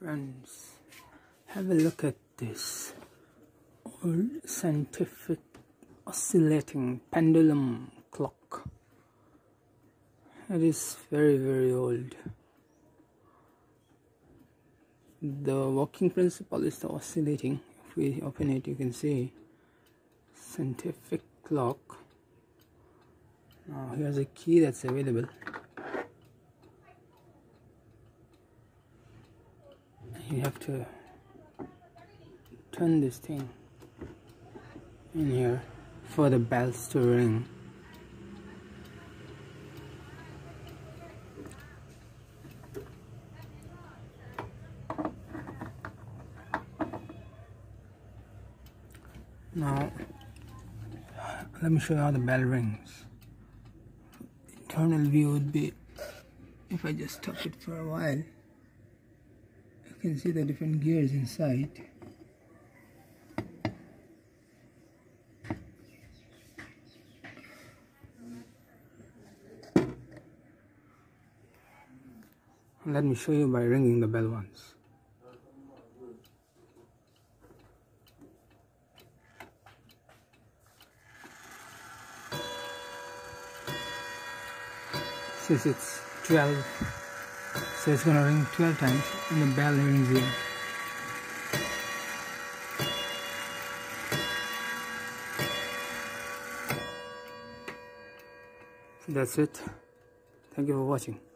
Friends, have a look at this old scientific oscillating pendulum clock. It is very, very old. The working principle is the oscillating. If we open it, you can see scientific clock. Now, here's a key that's available. You have to turn this thing in here for the bells to ring. Now let me show you how the bell rings. Internal view would be if I just stop it for a while can see the different gears inside. Let me show you by ringing the bell once. Since it's 12 so it's gonna ring 12 times and the bell rings here. So that's it. Thank you for watching